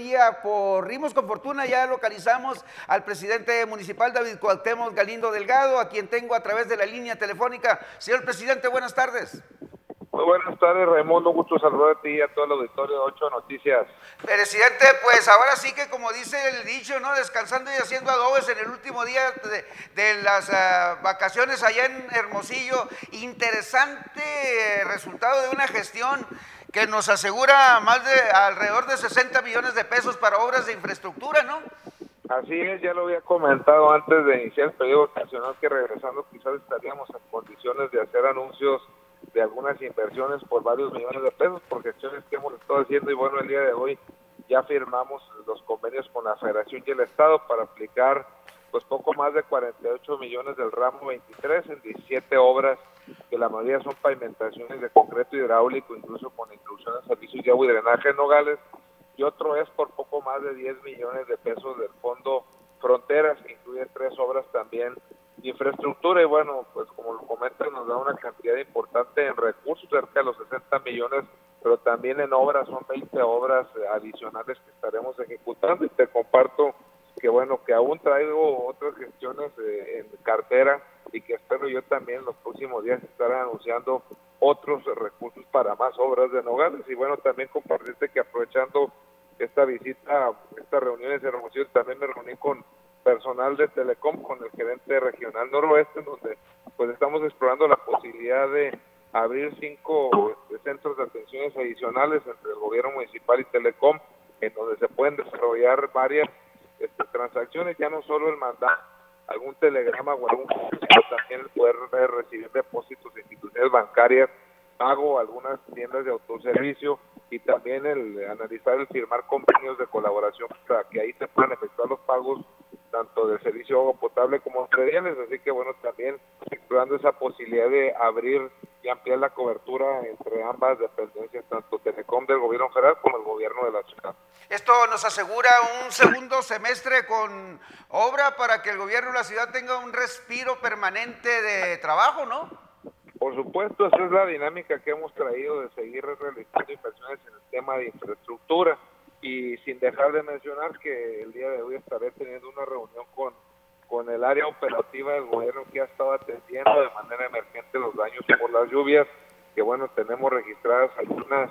mediodía por Rimos con Fortuna. Ya localizamos al presidente municipal David Cuauhtémoc Galindo Delgado, a quien tengo a través de la línea telefónica. Señor presidente, buenas tardes. Muy buenas tardes, Raimundo. Gusto saludar a ti y a todo el auditorio de Ocho Noticias. Presidente, pues ahora sí que como dice el dicho, ¿no? Descansando y haciendo adobes en el último día de, las ah, vacaciones allá en Hermosillo. Interesante resultado de una gestión que nos asegura más de alrededor de 60 millones de pesos para obras de infraestructura, ¿no? Así es, ya lo había comentado antes de iniciar el periodo nacional que regresando quizás estaríamos en condiciones de hacer anuncios de algunas inversiones por varios millones de pesos por gestiones que hemos estado haciendo y bueno, el día de hoy ya firmamos los convenios con la Federación y el Estado para aplicar pues poco más de 48 millones del ramo 23 en 17 obras que la mayoría son pavimentaciones de concreto hidráulico, incluso con introducción de servicios de agua y drenaje en Nogales, y otro es por poco más de 10 millones de pesos del Fondo Fronteras, que incluye tres obras también infraestructura y bueno, pues como lo comentan, nos da una cantidad importante en recursos, cerca de los 60 millones, pero también en obras, son 20 obras adicionales que estaremos ejecutando y te comparto que bueno, que aún traigo otras gestiones eh, en cartera y que espero yo también en los próximos días estar anunciando otros recursos para más obras de Nogales. Y bueno, también compartirte que aprovechando esta visita, estas reuniones de Hermosillo, también me reuní con personal de Telecom con el gerente regional noroeste, donde pues estamos explorando la posibilidad de abrir cinco este, centros de atenciones adicionales entre el gobierno municipal y Telecom, en donde se pueden desarrollar varias este, transacciones, ya no solo el mandar algún telegrama o algún sino también el poder recibir depósitos de instituciones bancarias, pago algunas tiendas de autoservicio y también el analizar el firmar convenios de colaboración para que ahí se puedan efectuar los pagos tanto del servicio de agua potable como materiales, así que bueno, también explorando esa posibilidad de abrir y ampliar la cobertura entre ambas dependencias, tanto Telecom del gobierno federal como el gobierno de la ciudad. Esto nos asegura un segundo semestre con obra para que el gobierno de la ciudad tenga un respiro permanente de trabajo, ¿no? Por supuesto, esa es la dinámica que hemos traído de seguir realizando inversiones en el tema de infraestructura y sin dejar de mencionar que el día de hoy estaré teniendo una reunión con, con el área operativa del gobierno que ha estado atendiendo de manera emergente los daños por las lluvias, que bueno, tenemos registradas algunas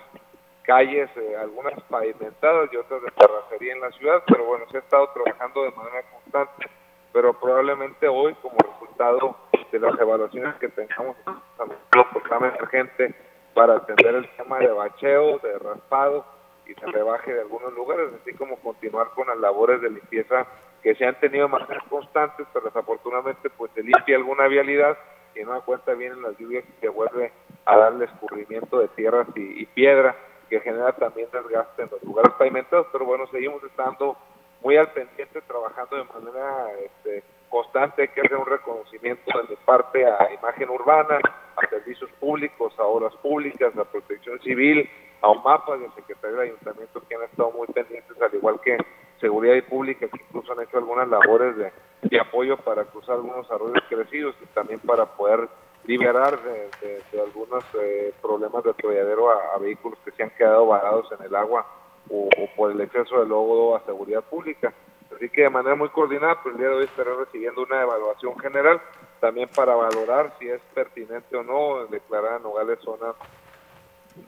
calles, eh, algunas pavimentadas y otras de terracería en la ciudad, pero bueno, se ha estado trabajando de manera constante, pero probablemente hoy como resultado de las evaluaciones que tengamos en el programa emergente para atender el tema de bacheo, de raspado, y se rebaje de algunos lugares, así como continuar con las labores de limpieza que se han tenido más constantes, pero desafortunadamente pues se limpia alguna vialidad y no da cuenta vienen las lluvias y se vuelve a darle escurrimiento de tierras y, piedra que genera también desgaste en los lugares pavimentados, pero bueno, seguimos estando muy al pendiente, trabajando de manera este, constante, hay que hacer un reconocimiento de parte a imagen urbana, a servicios públicos, a obras públicas, a protección civil, a mapa de Secretaría del Ayuntamiento que han estado muy pendientes, al igual que Seguridad y Pública, que incluso han hecho algunas labores de, apoyo para cruzar algunos arroyos crecidos y también para poder liberar de, algunos eh, problemas de atolladero a, vehículos que se han quedado varados en el agua o, por el exceso de lodo a seguridad pública. Así que de manera muy coordinada, pues el día de hoy estaré recibiendo una evaluación general también para valorar si es pertinente o no declarar a Nogales zona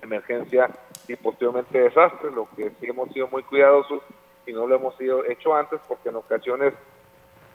emergencia y posteriormente desastre, lo que sí hemos sido muy cuidadosos y no lo hemos sido hecho antes porque en ocasiones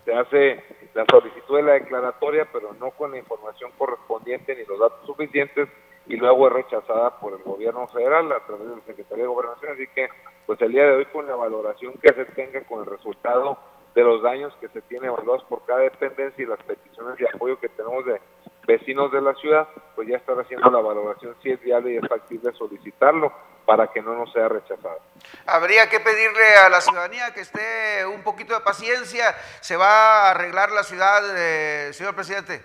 se hace la solicitud de la declaratoria pero no con la información correspondiente ni los datos suficientes y luego es rechazada por el gobierno federal a través del Secretaría de Gobernación, así que pues el día de hoy con la valoración que se tenga con el resultado de los daños que se tiene evaluados por cada dependencia y las peticiones de apoyo que tenemos de vecinos de la ciudad, pues ya están haciendo la valoración si es viable y es factible solicitarlo para que no nos sea rechazado. Habría que pedirle a la ciudadanía que esté un poquito de paciencia. ¿Se va a arreglar la ciudad, eh, señor presidente?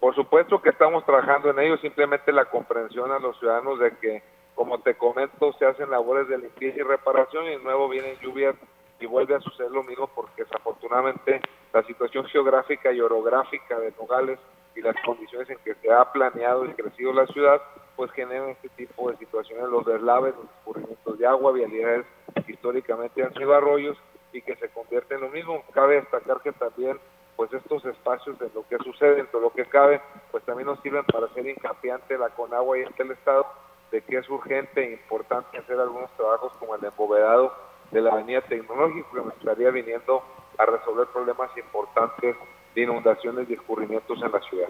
Por supuesto que estamos trabajando en ello, simplemente la comprensión a los ciudadanos de que, como te comento, se hacen labores de limpieza y reparación y luego vienen lluvias y vuelve a suceder lo mismo porque desafortunadamente la situación geográfica y orográfica de Nogales y las condiciones en que se ha planeado y crecido la ciudad, pues generan este tipo de situaciones, los deslaves, los escurrimientos de agua, vialidades históricamente han sido arroyos y que se convierte en lo mismo. Cabe destacar que también pues estos espacios en lo que sucede, dentro de lo que cabe, pues también nos sirven para hacer hincapié ante la Conagua y ante el Estado de que es urgente e importante hacer algunos trabajos como el embovedado de la avenida tecnológica que nos estaría viniendo a resolver problemas importantes de inundaciones y escurrimientos en la ciudad.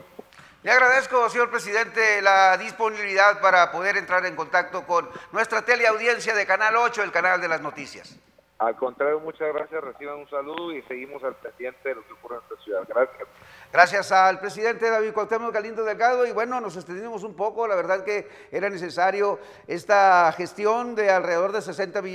Le agradezco, señor presidente, la disponibilidad para poder entrar en contacto con nuestra teleaudiencia de Canal 8, el canal de las noticias. Al contrario, muchas gracias, reciban un saludo y seguimos al pendiente de lo que ocurre en nuestra ciudad. Gracias. Gracias al presidente David Cuauhtémoc Galindo Delgado y bueno, nos extendimos un poco, la verdad que era necesario esta gestión de alrededor de 60 millones.